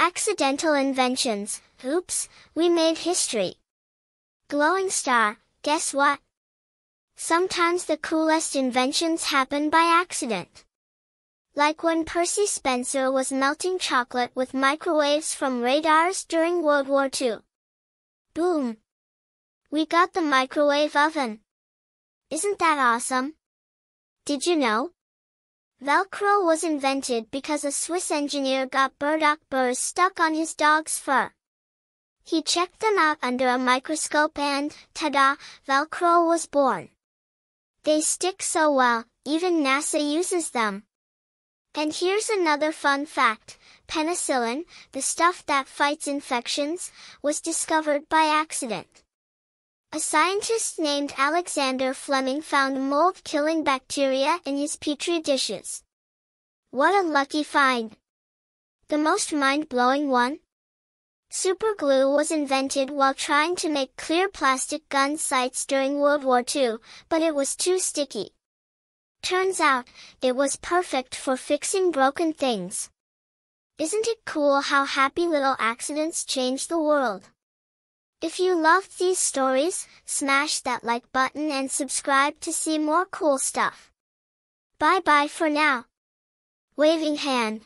Accidental inventions. Oops, we made history. Glowing star, guess what? Sometimes the coolest inventions happen by accident. Like when Percy Spencer was melting chocolate with microwaves from radars during World War II. Boom! We got the microwave oven. Isn't that awesome? Did you know? Velcro was invented because a Swiss engineer got burdock burrs stuck on his dog's fur. He checked them out under a microscope and, ta-da, Velcro was born. They stick so well, even NASA uses them. And here's another fun fact. Penicillin, the stuff that fights infections, was discovered by accident. A scientist named Alexander Fleming found mold-killing bacteria in his petri dishes. What a lucky find! The most mind-blowing one? Superglue was invented while trying to make clear plastic gun sights during World War II, but it was too sticky. Turns out, it was perfect for fixing broken things. Isn't it cool how happy little accidents change the world? If you loved these stories, smash that like button and subscribe to see more cool stuff. Bye bye for now. Waving hand.